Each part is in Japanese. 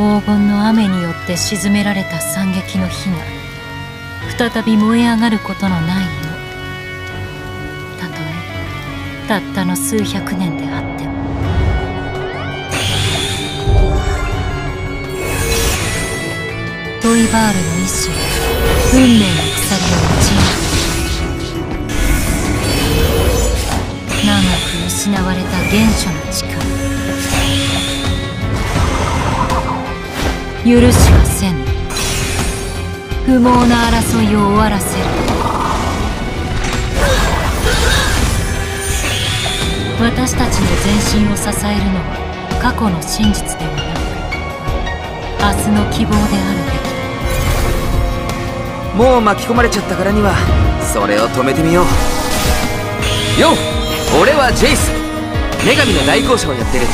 黄金の雨によって沈められた惨劇の火が再び燃え上がることのないようたとえたったの数百年であっても。トイバールの一種運命の鎖を打ち長く失われた原初の力。許しはせん。不毛な争いを終わらせる。私たちの前進を支えるのは過去の真実ではなく明日の希望であるべきもう巻き込まれちゃったからにはそれを止めてみよう。よ俺はジェイス。女神の代行者をやってる。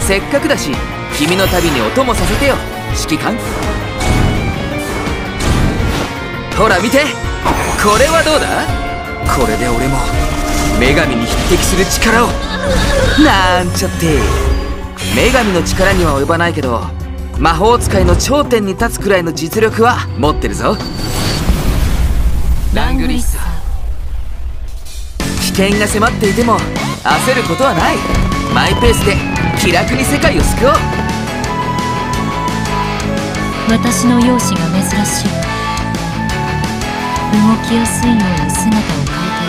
せっかくだし君の旅にお供させてよ。指揮官。ほら見て。これはどうだ？これで俺も女神に匹敵する力を。なんちゃって。女神の力には及ばないけど魔法使いの頂点に立つくらいの実力は持ってるぞ。ラングリッサ。危険が迫っていても焦ることはない。マイペースで気楽に世界を救おう私の容姿が珍しい。動きやすいように姿を変えて